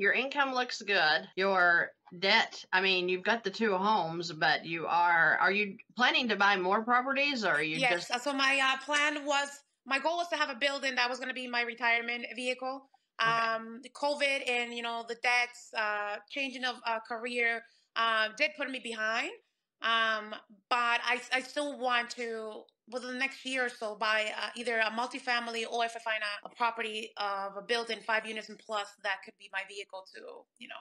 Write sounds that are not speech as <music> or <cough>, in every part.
your income looks good. Your debt, I mean, you've got the two homes, but you are are you planning to buy more properties or are you yes. just So my uh, plan was my goal was to have a building that was going to be my retirement vehicle. Okay. Um, the COVID and you know the debts, uh, changing of uh, career, uh, did put me behind. Um, but I, I still want to within the next year or so buy uh, either a multifamily or if I find a, a property of a building five units and plus that could be my vehicle to you know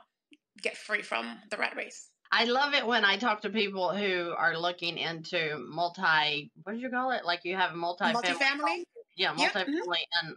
get free from the rat race. I love it when I talk to people who are looking into multi what did you call it? Like you have a multi-family Multifamily. Yeah, Yep, mhm. multifamily, and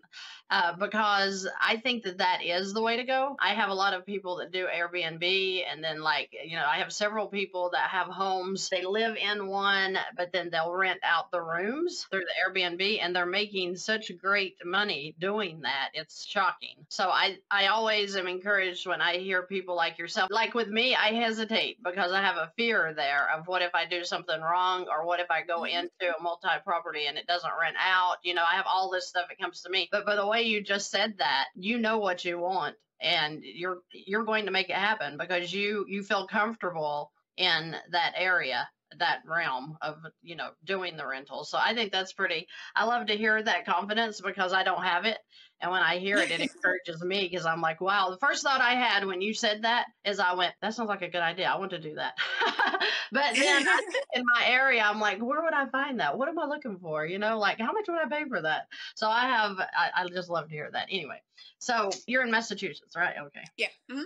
uh, because I think that that is the way to go. I have a lot of people that do Airbnb, and then like you know, I have several people that have homes. They live in one, but then they'll rent out the rooms through the Airbnb, and they're making such great money doing that. It's shocking. So I I always am encouraged when I hear people like yourself. Like with me, I hesitate because I have a fear there of what if I do something wrong, or what if I go Mhm. into a multi property and it doesn't rent out. You know, I have all this stuff that comes to me. But by the way you just said that, you know what you want and you're you're going to make it happen because you you feel comfortable in that area that realm of you know doing the rental. So i think that's pretty i love to hear that confidence because i don't have it. And when i hear it it <laughs> encourages me because i'm like wow. The first thought i had when you said that is i went that sounds like a good idea. I want to do that. <laughs> But then <laughs> in my area i'm like where would i find that? What am i looking for? You know like how much would i pay for that? So i have i, I just love to hear that. Anyway so you're in massachusetts right? Okay. Yeah. mhm.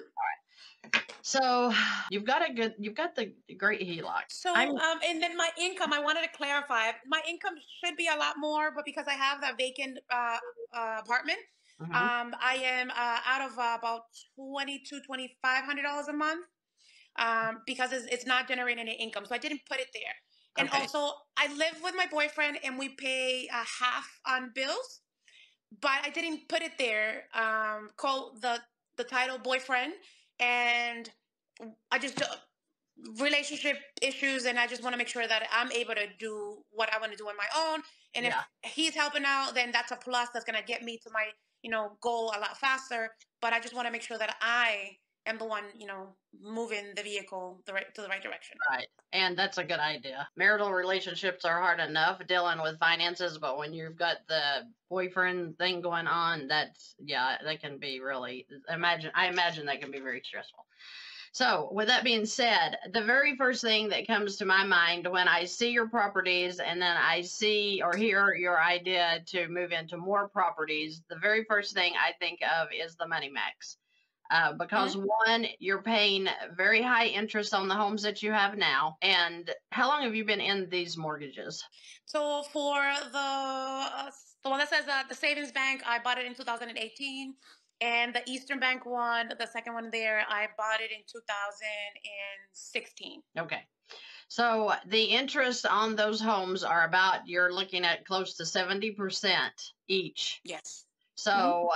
So <sighs> you've got a good you've got the great heloc So, I'm- um, and then my income, I wanted to clarify. My income should be a lot more, but because I have that vacant uh, uh, apartment, Mhm. um, I am uh, out of uh, about twenty to twenty five hundred dollars a month, um, because it's, it's not generating any income. So I didn't put it there. And Okay. also, I live with my boyfriend, and we pay uh, half on bills, but I didn't put it there. Um, call the the title boyfriend, and I just relationship issues and I just want to make sure that I'm able to do what I want to do on my own. And Yeah. if he's helping out, then that's a plus that's going to get me to my, you know, goal a lot faster. But I just want to make sure that I am the one, you know, moving the vehicle the right to the right direction. Right. And that's a good idea. Marital relationships are hard enough dealing with finances, but when you've got the boyfriend thing going on, that's, yeah, that can be really, imagine, I imagine that can be very stressful. So, with that being said, the very first thing that comes to my mind when I see your properties and then I see or hear your idea to move into more properties, the very first thing I think of is the Money Max. Uh, because one, you're paying very high interest on the homes that you have now. And how long have you been in these mortgages? So for the uh, the one that says uh, the savings bank, I bought it in 2018, and the Eastern Bank one, the second one there, I bought it in 2016. Okay. So the interest on those homes are about, you're looking at close to 70% each. Yes. So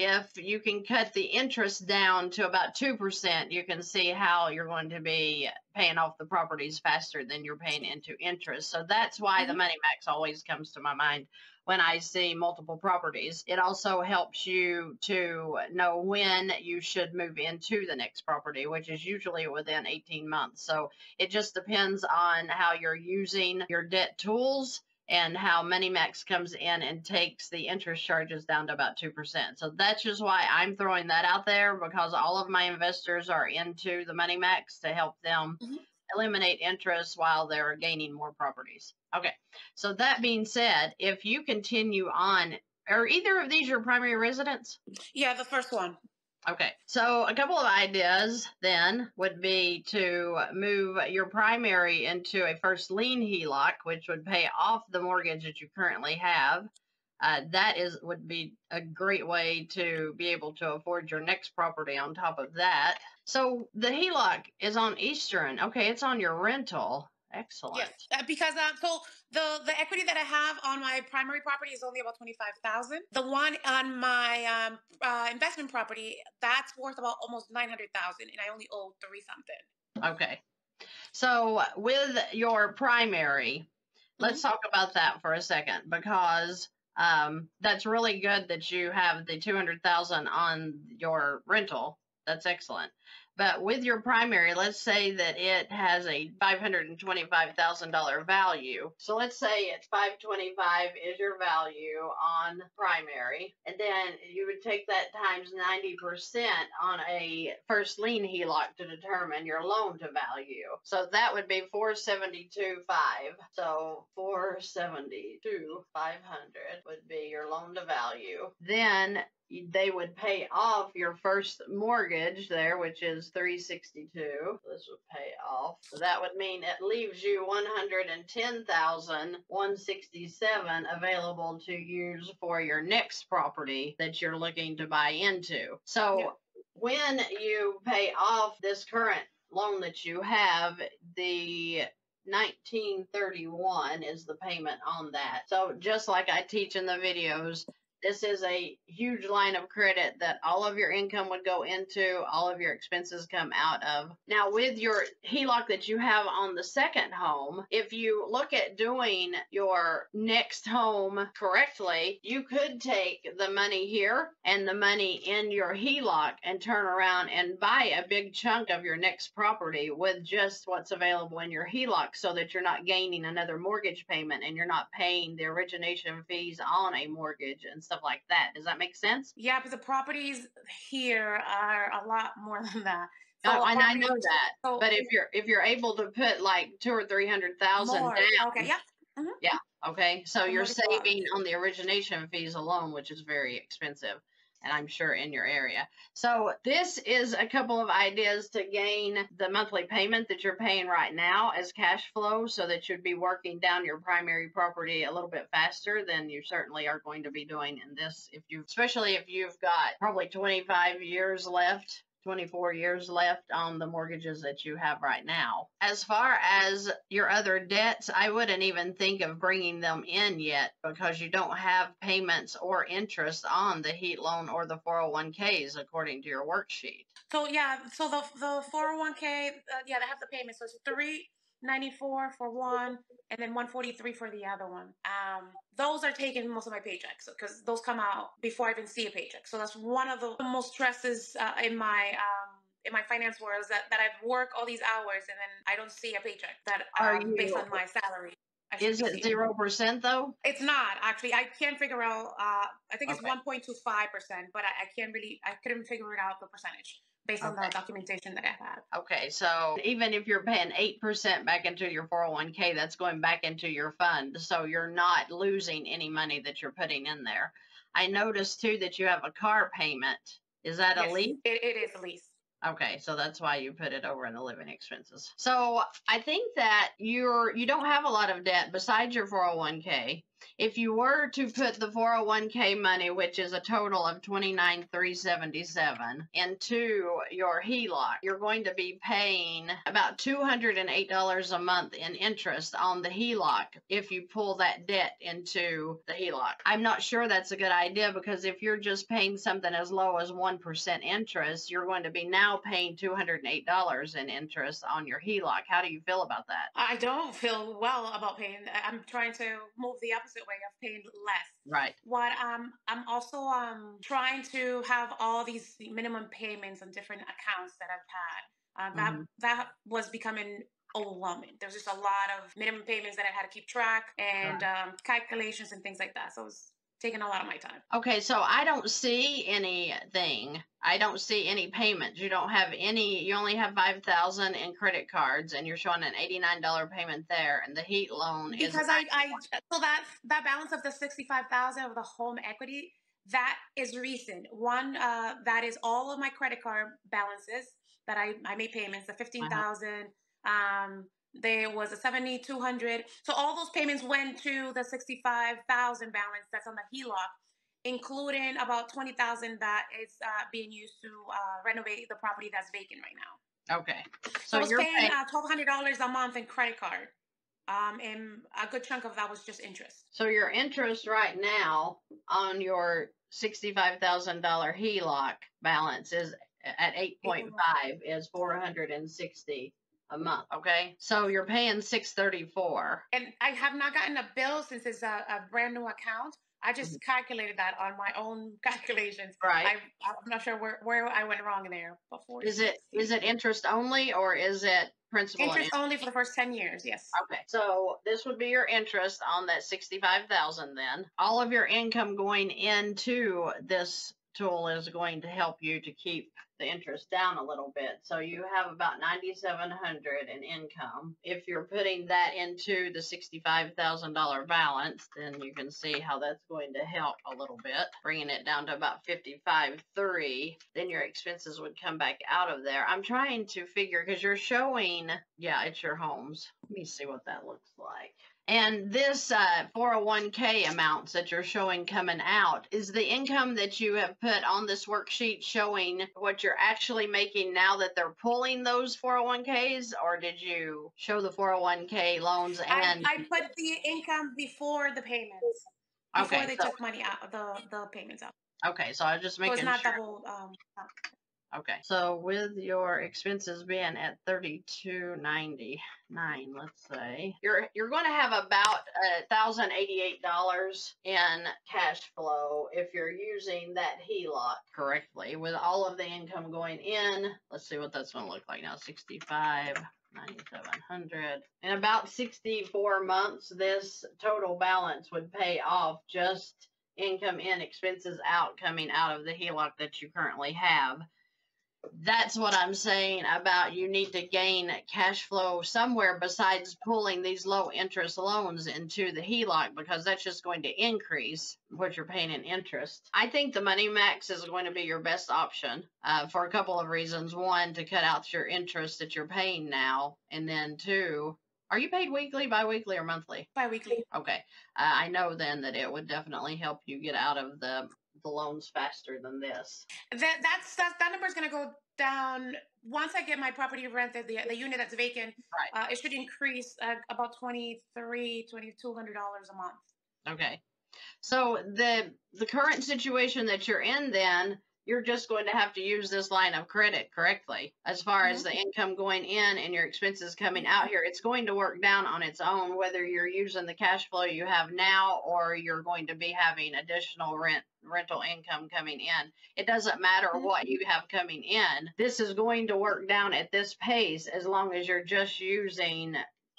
if you can cut the interest down to about 2%, you can see how you're going to be paying off the properties faster than you're paying into interest. So that's why the Mhm. Money Max always comes to my mind when I see multiple properties. It also helps you to know when you should move into the next property, which is usually within 18 months. So it just depends on how you're using your debt tools and how MoneyMax comes in and takes the interest charges down to about 2%. So that's just why I'm throwing that out there because all of my investors are into the MoneyMax to help them Mhm. eliminate interest while they're gaining more properties. Okay. So that being said, if you continue on, are either of these your primary residence? Yeah, the first one. Okay, so a couple of ideas then would be to move your primary into a first lien HELOC, which would pay off the mortgage that you currently have. Uh, that is would be a great way to be able to afford your next property on top of that. So the HELOC is on Eastern. Okay, it's on your rental. Excellent. Yes, because uh, so the the equity that I have on my primary property is only about twenty five thousand. The one on my um, uh, investment property that's worth about almost nine hundred thousand, and I only owe three something. Okay. So with your primary, let's talk about that for a second because um, that's really good that you have the 200,000 on your rental That's excellent. But with your primary, let's say that it has a $525,000 value. So let's say it's 525 is your value on primary. And then you would take that times 90% on a first lien HELOC to determine your loan to value. So that would be 472.5. So 472 500 would be your loan to value. Then they would pay off your first mortgage there, which is 362. This would pay off. So that would mean it leaves you 110,167 available to use for your next property that you're looking to buy into. So yeah. when you pay off this current loan that you have, the 1931 is the payment on that. So just like I teach in the videos, this is a huge line of credit that all of your income would go into, all of your expenses come out of. Now, with your HELOC that you have on the second home, if you look at doing your next home correctly, you could take the money here and the money in your HELOC and turn around and buy a big chunk of your next property with just what's available in your HELOC so that you're not gaining another mortgage payment and you're not paying the origination fees on a mortgage and stuff like that. Does that make sense? Yeah, but the properties here are a lot more than that. So oh, and I know that. So but if you're if you're able to put like two or three hundred thousand down, okay, yeah, mm-hmm. yeah, okay. So you're saving on the origination fees alone, which is very expensive and I'm sure in your area. So this is a couple of ideas to gain the monthly payment that you're paying right now as cash flow so that you'd be working down your primary property a little bit faster than you certainly are going to be doing in this if you especially if you've got probably 25 years left 24 years left on the mortgages that you have right now. As far as your other debts, I wouldn't even think of bringing them in yet because you don't have payments or interest on the heat loan or the 401ks according to your worksheet. So yeah, so the the 401k, uh, yeah, they have the payments. So it's three 94 for one and then 143 for the other one um, those are taking most of my paychecks because those come out before i even see a paycheck so that's one of the most stresses uh, in my um, in my finance world is that, that i've worked all these hours and then i don't see a paycheck that are um, based on my salary is it zero percent though? It's not actually. I can't figure out. Uh, I think it's one point two five percent, but I, I, can't really. I couldn't figure it out the percentage based on the documentation that I have. Okay, so even if you're paying 8% back into your 401k, that's going back into your fund. So you're not losing any money that you're putting in there. I noticed too that you have a car payment. Is that yes, a lease? It, it is a lease. Okay, so that's why you put it over in the living expenses. So I think that you're you don't have a lot of debt besides your 401k if you were to put the 401k money, which is a total of 29,377 into your HELOC, you're going to be paying about $208 a month in interest on the HELOC if you pull that debt into the HELOC. I'm not sure that's a good idea because if you're just paying something as low as 1% interest, you're going to be now paying $208 in interest on your HELOC. How do you feel about that? I don't feel well about paying. I'm trying to move the opposite opposite way of paying less. Right. What um I'm also um trying to have all these minimum payments on different accounts that I've had. Uh, that mm-hmm. that was becoming overwhelming. There's just a lot of minimum payments that I had to keep track and right. um, calculations and things like that. So it was taking a lot of my time. Okay, so I don't see anything. I don't see any payments. You don't have any. You only have five thousand in credit cards, and you're showing an eighty nine dollar payment there, and the heat loan because is because I, I so that that balance of the sixty five thousand of the home equity that is recent. One uh, that is all of my credit card balances that I I made payments. The fifteen thousand. Uh-huh. Um, there was a 7200 so all those payments went to the 65000 balance that's on the heloc including about 20000 that is uh, being used to uh, renovate the property that's vacant right now. Okay. So, so i was paying, paying uh, $1200 a month in credit card um, and a good chunk of that was just interest. So your interest right now on your $65000 heloc balance is at 8.5 is 460 a month. Okay, so you're paying six thirty four. And I have not gotten a bill since it's a, a brand new account. I just mm-hmm. calculated that on my own <laughs> calculations. Right. I, I'm not sure where, where I went wrong in there. Before Is it is it interest only or is it principal? and interest only for the first ten years? Yes. Okay, so this would be your interest on that sixty-five thousand then. All of your income going into this tool is going to help you to keep the interest down a little bit. So you have about 9700 in income. If you're putting that into the $65,000 balance, then you can see how that's going to help a little bit, bringing it down to about 55.3. Then your expenses would come back out of there. I'm trying to figure because you're showing, yeah, it's your homes. Let me see what that looks like. And this uh, 401k amounts that you're showing coming out is the income that you have put on this worksheet showing what you're actually making now that they're pulling those 401ks, or did you show the 401k loans and? I, I put the income before the payments. Before Okay, they so- took money out, the the payments out. Okay, so I was just So making it's not sure. the whole. Um, Okay, so with your expenses being at thirty-two ninety-nine, let's say, you're you're going to have about a thousand eighty-eight dollars in cash flow if you're using that HELOC correctly with all of the income going in. Let's see what that's going to look like now. Sixty-five. 9700 in about 64 months this total balance would pay off just income in expenses out coming out of the HELOC that you currently have that's what I'm saying about you need to gain cash flow somewhere besides pulling these low interest loans into the HELOC because that's just going to increase what you're paying in interest. I think the Money Max is going to be your best option uh, for a couple of reasons. One, to cut out your interest that you're paying now, and then two, are you paid weekly, bi-weekly, or monthly? biweekly. Okay, uh, I know then that it would definitely help you get out of the the loans faster than this. That that's that, that number is going to go down once I get my property rented. The the unit that's vacant, Right. uh, it should increase uh, about twenty three, twenty two hundred dollars a month. Okay. So the the current situation that you're in then you're just going to have to use this line of credit correctly. As far as the mm-hmm. income going in and your expenses coming out here it's going to work down on its own whether you're using the cash flow you have now or you're going to be having additional rent rental income coming in. It doesn't matter mm-hmm. what you have coming in. This is going to work down at this pace as long as you're just using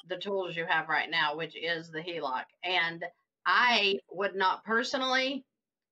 the tools you have right now which is the HELOC. And I would not personally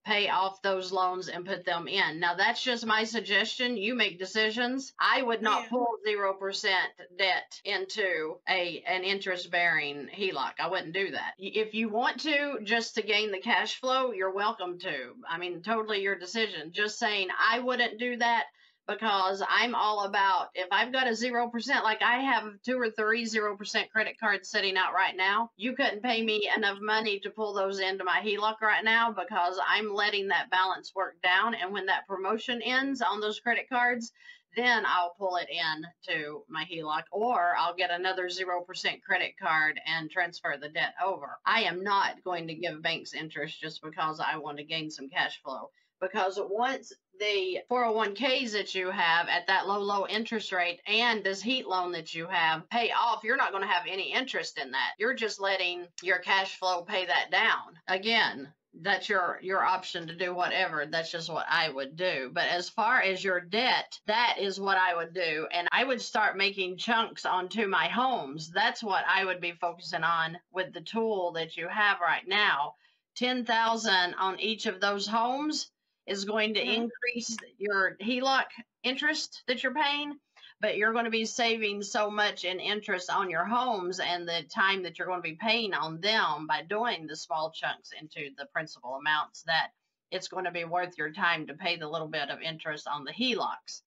pay off those loans and put them in. Now that's just my suggestion. You make decisions. I would not Yeah. pull 0% debt into a an interest bearing HELOC. I wouldn't do that. If you want to just to gain the cash flow, you're welcome to. I mean, totally your decision. Just saying I wouldn't do that because I'm all about if I've got a zero percent, like I have two or three zero percent credit cards sitting out right now, you couldn't pay me enough money to pull those into my HELOC right now because I'm letting that balance work down. And when that promotion ends on those credit cards, then I'll pull it in to my HELOC or I'll get another 0% credit card and transfer the debt over. I am not going to give banks interest just because I want to gain some cash flow because once the 401ks that you have at that low low interest rate and this heat loan that you have pay off you're not going to have any interest in that. You're just letting your cash flow pay that down. Again that's your your option to do whatever. That's just what i would do. But as far as your debt that is what i would do. And i would start making chunks onto my homes. That's what i would be focusing on with the tool that you have right now. 10,000 on each of those homes is going to Mhm. increase your HELOC interest that you're paying, but you're going to be saving so much in interest on your homes and the time that you're going to be paying on them by doing the small chunks into the principal amounts that it's going to be worth your time to pay the little bit of interest on the HELOCs.